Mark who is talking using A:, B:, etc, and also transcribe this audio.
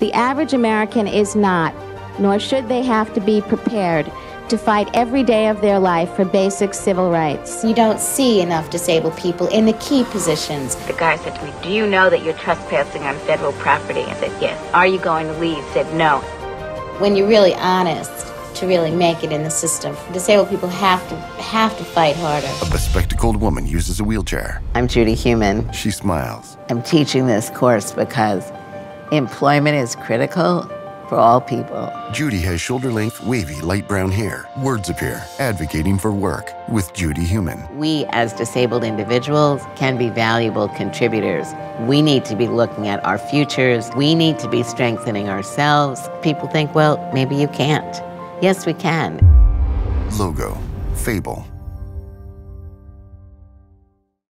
A: The average American is not, nor should they have to be prepared to fight every day of their life for basic civil rights.
B: You don't see enough disabled people in the key positions.
C: The guy said to me, Do you know that you're trespassing on federal property? I said, Yes. Are you going to leave? He said, No.
B: When you're really honest, to really make it in the system, disabled people have to have to fight harder.
D: A bespectacled woman uses a wheelchair.
E: I'm Judy Heumann.
D: She smiles.
E: I'm teaching this course because employment is critical for all people.
D: Judy has shoulder length, wavy, light brown hair. Words appear, advocating for work with Judy Heumann.
E: We, as disabled individuals, can be valuable contributors. We need to be looking at our futures. We need to be strengthening ourselves. People think, well, maybe you can't. Yes, we can.
D: Logo, Fable,